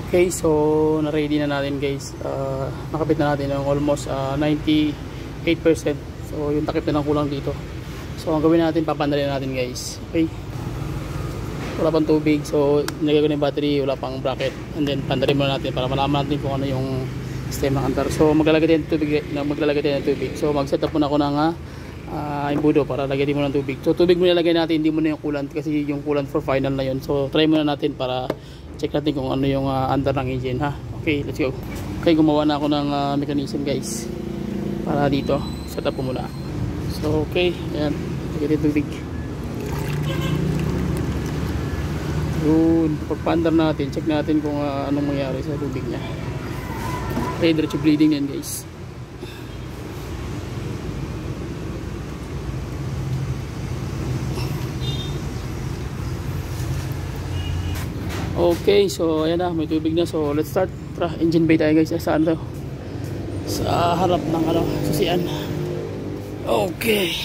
Okay, so na-ready na natin guys. Uh, nakabit na natin ng almost uh, 98%. So yung takip na lang kulang dito. So ang gawin natin, papandalin natin guys. Okay. Wala pang tubig. So nilagay ko na yung battery, wala pang bracket. And then pandalin muna natin para malaman natin kung ano yung system ng antar. So maglalagay tayo ng tubig, maglalagay tayo ng tubig. So mag-set up muna ako ng uh, imbudo para lagyan mo ng tubig. So tubig muna lagay natin, hindi muna yung coolant kasi yung coolant for final na yun. So try muna natin para check natin kung ano yung uh, under ng engine ha? Okay let's go. Okay gumawa na ako ng uh, mechanism guys. Para dito. Set up muna. So okay. Ayan. Lagyan tubig. Yun. Pagpa-under natin check natin kung uh, anong mangyari sa tubig nya okay diretso bleeding yan guys Okay, so ayan na, may tubig na. So let's start. Tara, engine bay tayo guys. Saan to? Sa harap ng ano, susian. Okay.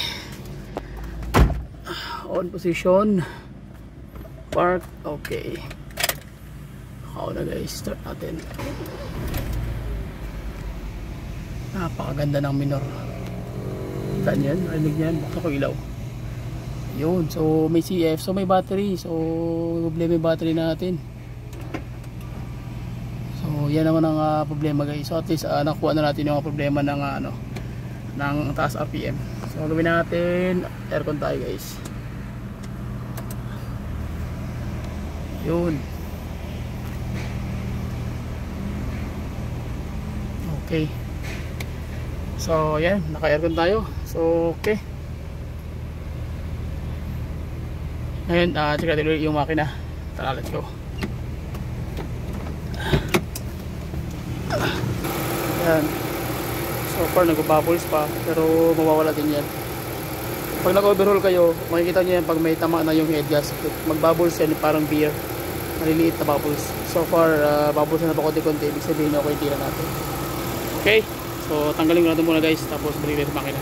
On position. Park. Okay. Ako na guys, start natin. Napakaganda ng minor. Saan yan? Rinig yan. Buksan ko ilaw yun so may CF so may battery so problema yung battery natin so yan naman ang uh, problema guys. So at least uh, nakuha na natin yung problema ng uh, ano ng taas RPM so gawin natin aircon tayo guys. Yun. Okay. So yan naka aircon tayo. So okay. Ngayon uh, check natin ulit yung makina. Tara let's go yan so far nag-bubbles pa pero mawawala din yan. Pag nag-overhaul kayo makikita nyo yan pag may tama na yung head gasket. Mag-bubbles yan parang beer. Maliliit na bubbles. So far uh, bubbles na pa konti-konti ibig sabihin okay tira natin. Okay? So tanggalin ko natin muna guys. Tapos balik natin makina